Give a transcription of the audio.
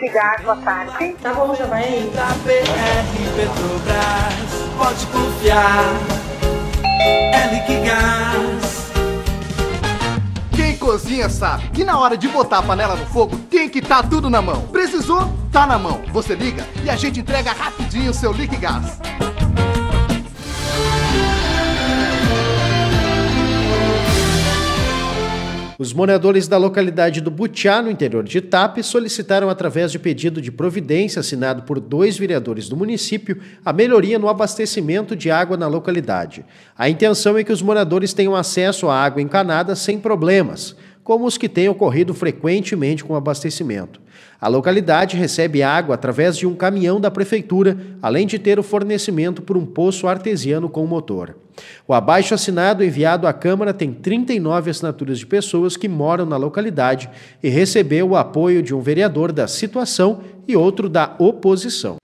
Liquigás, boa tarde. Tá bom, já vai aí. Da BR Petrobras, pode confiar. É Liquigás. Quem cozinha sabe que na hora de botar a panela no fogo tem que estar tudo na mão. Precisou? Tá na mão. Você liga e a gente entrega rapidinho o seu Liquigás. Os moradores da localidade do Butiá, no interior de Itape, solicitaram, através de pedido de providência assinado por dois vereadores do município, a melhoria no abastecimento de água na localidade. A intenção é que os moradores tenham acesso à água encanada sem problemas, como os que têm ocorrido frequentemente com abastecimento. A localidade recebe água através de um caminhão da prefeitura, além de ter o fornecimento por um poço artesiano com motor. O abaixo assinado enviado à Câmara tem 39 assinaturas de pessoas que moram na localidade e recebeu o apoio de um vereador da situação e outro da oposição.